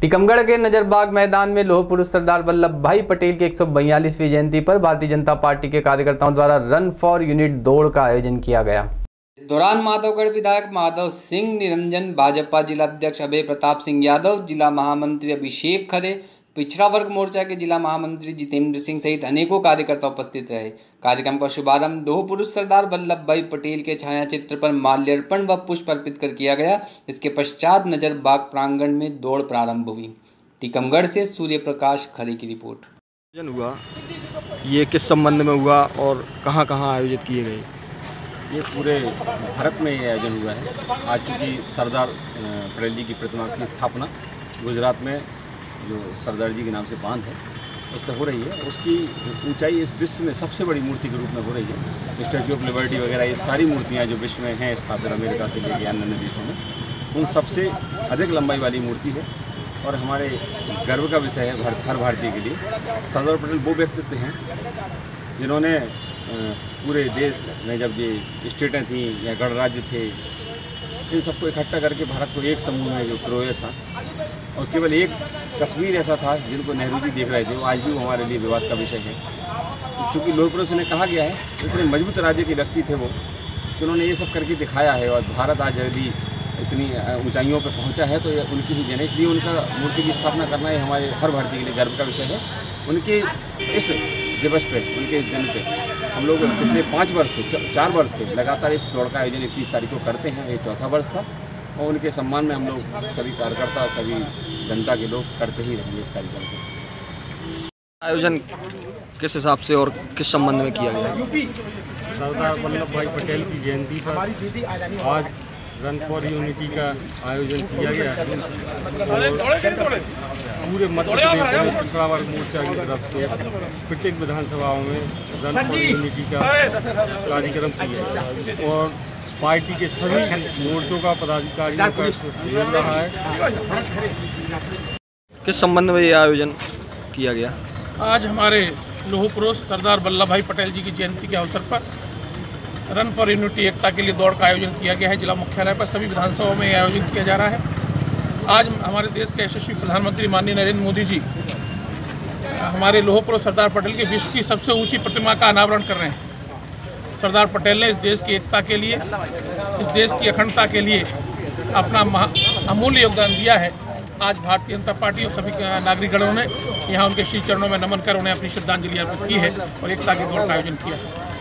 टीकमगढ़ के नजरबाग मैदान में लोह पुरुष सरदार वल्लभ भाई पटेल की एक सौ जयंती पर भारतीय जनता पार्टी के कार्यकर्ताओं द्वारा रन फॉर यूनिट दौड़ का आयोजन किया गया। इस दौरान माधवगढ़ विधायक माधव सिंह, निरंजन भाजपा जिला अध्यक्ष अभय प्रताप सिंह यादव, जिला महामंत्री अभिषेक खरे पिछड़ा वर्ग मोर्चा के जिला महामंत्री जितेंद्र सिंह सहित अनेकों कार्यकर्ता उपस्थित रहे। कार्यक्रम का शुभारंभ दो पुरुष सरदार वल्लभ भाई पटेल के छाया चित्र पर माल्यार्पण व पुष्प अर्पित कर किया गया। इसके पश्चात नज़र बाग प्रांगण में दौड़ प्रारंभ हुई। टीकमगढ़ से सूर्य प्रकाश खरे की रिपोर्ट। आयोजन हुआ। ये किस संबंध में हुआ और कहाँ कहाँ आयोजित किए गए? ये पूरे भारत में ये आयोजन हुआ है। आज चूँकि सरदार पटेल जी की प्रतिमा की स्थापना गुजरात में जो सरदार जी के नाम से बाँध है, उस पर हो रही है। उसकी ऊंचाई इस विश्व में सबसे बड़ी मूर्ति के रूप में हो रही है। स्टैचू ऑफ़ लिबर्टी वगैरह, ये सारी मूर्तियाँ जो विश्व में हैं, स्थापित अमेरिका से लेकर अन्य देशों में, उन सबसे अधिक लंबाई वाली मूर्ति है। और हमारे गर्व का विषय है हर भारतीय के लिए। सरदार पटेल वो व्यक्तित्व हैं, जिन्होंने पूरे देश में जब ये स्टेटें थीं या गणराज्य थे, इन सबको इकट्ठा करके भारत को एक समूह में जो प्रोय था। और केवल एक तस्वीर ऐसा था जिनको नेहरू जी देख रहे थे, वो आज भी वो हमारे लिए विवाद का विषय है। चूँकि लोह पुरुष ने कहा गया है इतने मज़बूत राज्य के व्यक्ति थे वो, कि उन्होंने ये सब करके दिखाया है और भारत आज यदि इतनी ऊंचाइयों पर पहुँचा है तो ये उनकी ही देन इसलिए उनका मूर्ति की स्थापना करना ये हमारे हर भारतीय के लिए गर्व का विषय है। उनके इस दिवस पे, उनके दिन पे हम लोग पिछले पाँच वर्ष से चार वर्ष से लगातार इस दौड़ का आयोजन इकतीस तारीख को करते हैं, ये चौथा वर्ष था। और उनके सम्मान में हम लोग सभी कार्यकर्ता सभी जनता के लोग करते ही रहेंगे इस कार्यक्रम को। आयोजन किस हिसाब से और किस संबंध में किया गया? सरदार वल्लभ भाई पटेल की जयंती पर आज रन फॉर यूनिटी का आयोजन किया गया है। और पूरे मध्य प्रदेश में पिछड़ा वर्ग मोर्चा की तरफ़ से प्रत्येक विधानसभाओं में रन फॉर यूनिटी का कार्यक्रम किया और पार्टी के सभी मोर्चों का पदाधिकारियों का मिल रहा है। किस संबंध में ये आयोजन किया गया? आज हमारे लोह पुरुष सरदार वल्लभ भाई पटेल जी की जयंती के अवसर पर रन फॉर यूनिटी एकता के लिए दौड़ का आयोजन किया गया है जिला मुख्यालय पर। सभी विधानसभाओं में आयोजन किया जा रहा है। आज हमारे देश के यशस्वी प्रधानमंत्री माननीय नरेंद्र मोदी जी हमारे लोह पुरुष सरदार पटेल की विश्व की सबसे ऊँची प्रतिमा का अनावरण कर रहे हैं। सरदार पटेल ने इस देश की एकता के लिए, इस देश की अखंडता के लिए अपना अमूल्य योगदान दिया है। आज भारतीय जनता पार्टी और सभी नागरिकगणों ने यहाँ उनके श्री चरणों में नमन कर उन्हें अपनी श्रद्धांजलि अर्पित की है और एकता के दौड़ का आयोजन किया है।